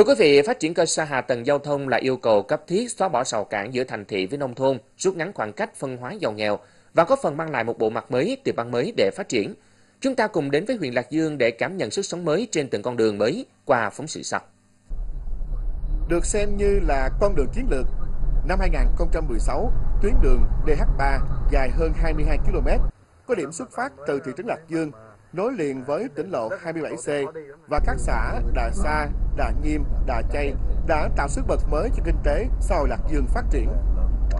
Thưa quý vị, phát triển cơ sở hạ tầng giao thông là yêu cầu cấp thiết xóa bỏ rào cản giữa thành thị với nông thôn, rút ngắn khoảng cách phân hóa giàu nghèo và có phần mang lại một bộ mặt mới, tiềm năng mới để phát triển. Chúng ta cùng đến với huyện Lạc Dương để cảm nhận sức sống mới trên từng con đường mới qua phóng sự sau. Được xem như là con đường chiến lược, năm 2016, tuyến đường DH3 dài hơn 22 km, có điểm xuất phát từ thị trấn Lạc Dương nối liền với tỉnh lộ 27C và các xã Đà Sa, Đà Nhiêm, Đà Chay đã tạo sức bật mới cho kinh tế xã hội Lạc Dương phát triển,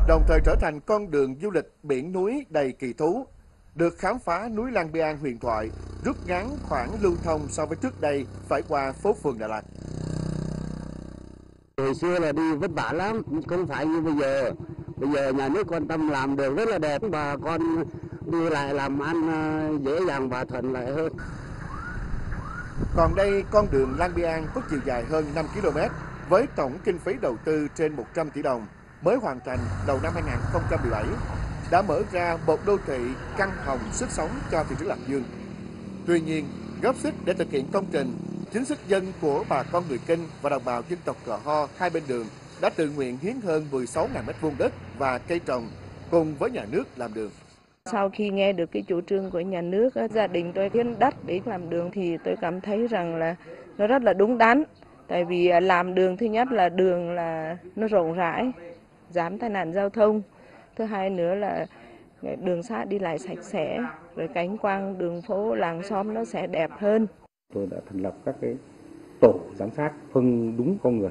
đồng thời trở thành con đường du lịch biển núi đầy kỳ thú, được khám phá núi Lang Biang huyền thoại, rút ngắn khoảng lưu thông so với trước đây phải qua phố phường Đà Lạt. Hồi xưa là đi vất vả lắm, không phải như bây giờ. Bây giờ nhà nước quan tâm làm đường rất là đẹp, bà con đi lại làm ăn ờ, dễ dàng và thuận lợi hơn. Còn đây, con đường Lan Biang có chiều dài hơn 5 km với tổng kinh phí đầu tư trên 100 tỷ đồng mới hoàn thành đầu năm 2017 đã mở ra một đô thị căng hồng sức sống cho thị trấn Lạc Dương. Tuy nhiên, góp sức để thực hiện công trình, chính sức dân của bà con người Kinh và đồng bào dân tộc Cờ Ho hai bên đường đã tự nguyện hiến hơn 16.000 m2 đất và cây trồng cùng với nhà nước làm đường. Sau khi nghe được cái chủ trương của nhà nước, gia đình tôi hiến đất để làm đường thì tôi cảm thấy rằng là nó rất là đúng đắn. Tại vì à, làm đường thứ nhất là đường là nó rộng rãi, giảm tai nạn giao thông. Thứ hai nữa là đường xá đi lại sạch sẽ, rồi cảnh quan đường phố làng xóm nó sẽ đẹp hơn. Tôi đã thành lập các cái tổ giám sát phân đúng con người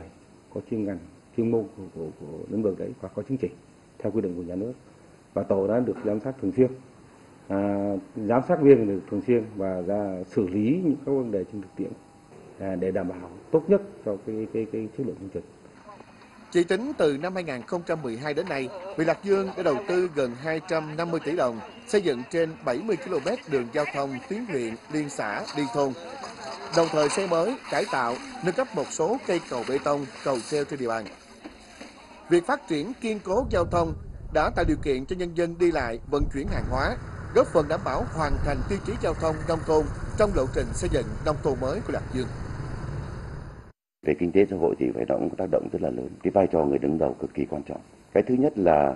có chuyên ngành chuyên môn của, của, của lĩnh vực đấy và có chứng chỉ theo quy định của nhà nước và tổ đã được giám sát thường xuyên à, giám sát viên được thường xuyên và ra xử lý những các vấn đề trên thực tiễn à, để đảm bảo tốt nhất cho cái cái cái chất lượng công trình. Chỉ tính từ năm 2012 đến nay, huyện Lạc Dương đã đầu tư gần 250 tỷ đồng xây dựng trên 70 km đường giao thông tuyến huyện, liên xã, liên thôn. Đồng thời xây mới, cải tạo, nâng cấp một số cây cầu bê tông, cầu treo trên địa bàn. Việc phát triển kiên cố giao thông đã tạo điều kiện cho nhân dân đi lại, vận chuyển hàng hóa, góp phần đảm bảo hoàn thành tiêu chí giao thông nông thôn trong lộ trình xây dựng nông thôn mới của Lạc Dương. Về kinh tế xã hội thì phải động tác động rất là lớn. Cái vai trò người đứng đầu cực kỳ quan trọng. Cái thứ nhất là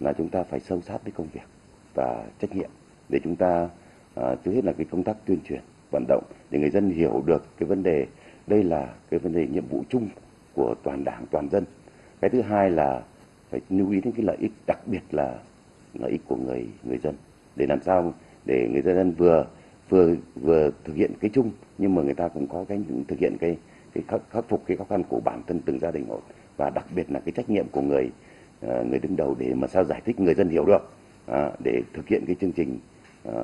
là chúng ta phải sâu sát với công việc và trách nhiệm để chúng ta à, trước hết là cái công tác tuyên truyền vận động để người dân hiểu được cái vấn đề đây là cái vấn đề nhiệm vụ chung của toàn đảng toàn dân cái thứ hai là phải lưu ý đến cái lợi ích đặc biệt là lợi ích của người người dân. Để làm sao để người dân vừa vừa vừa thực hiện cái chung nhưng mà người ta cũng có cái thực hiện cái cái khắc, khắc phục cái khó khăn của bản thân từng gia đình một. Và đặc biệt là cái trách nhiệm của người ờ, người đứng đầu để mà sao giải thích người dân hiểu được à, để thực hiện cái chương trình à,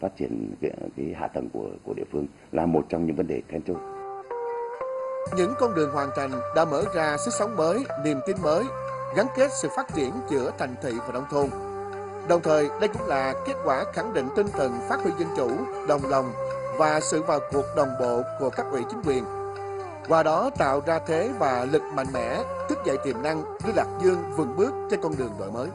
phát triển cái, cái hạ tầng của của địa phương là một trong những vấn đề then chốt. Những con đường hoàn thành đã mở ra sức sống mới, niềm tin mới gắn kết sự phát triển giữa thành thị và nông thôn. Đồng thời, đây cũng là kết quả khẳng định tinh thần phát huy dân chủ, đồng lòng và sự vào cuộc đồng bộ của các ủy chính quyền. Qua đó tạo ra thế và lực mạnh mẽ, thức dậy tiềm năng đưa Lạc Dương vững bước trên con đường đổi mới.